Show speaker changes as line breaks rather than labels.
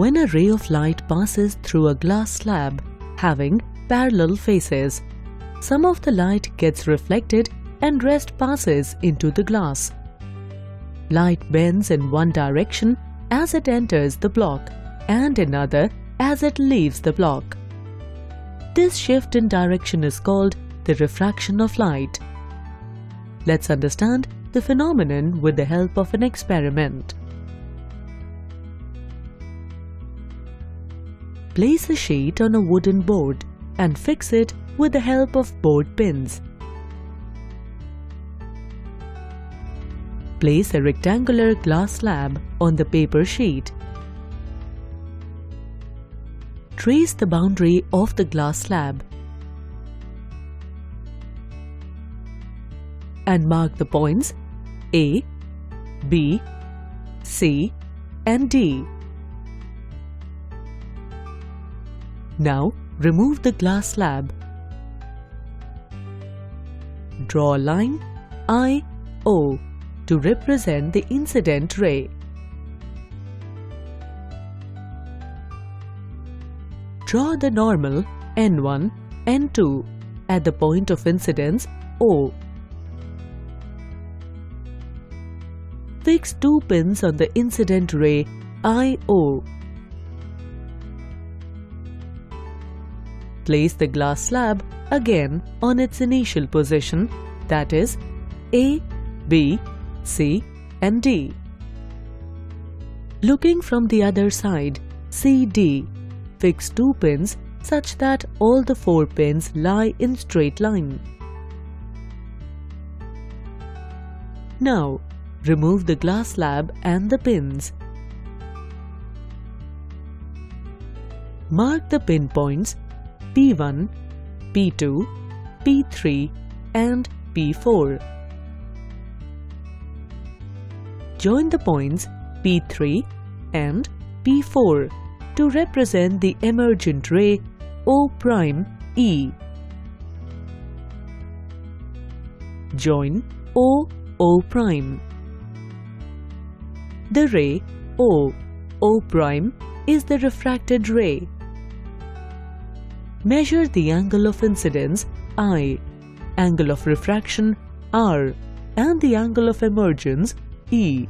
When a ray of light passes through a glass slab having parallel faces, some of the light gets reflected and rest passes into the glass. Light bends in one direction as it enters the block and another as it leaves the block. This shift in direction is called the refraction of light. Let's understand the phenomenon with the help of an experiment. Place a sheet on a wooden board and fix it with the help of board pins. Place a rectangular glass slab on the paper sheet. Trace the boundary of the glass slab and mark the points A, B, C and D. Now remove the glass slab. Draw a line I-O to represent the incident ray. Draw the normal N1, N2 at the point of incidence O. Fix two pins on the incident ray IO. Place the glass slab again on its initial position that is A, B, C and D. Looking from the other side, CD, fix two pins such that all the four pins lie in straight line. Now, remove the glass slab and the pins. Mark the pin points P1, P2, P3 and P4. Join the points P3 and P4 to represent the emergent ray O prime E. Join O O prime. The ray O O prime is the refracted ray. Measure the angle of incidence I, angle of refraction R and the angle of emergence E.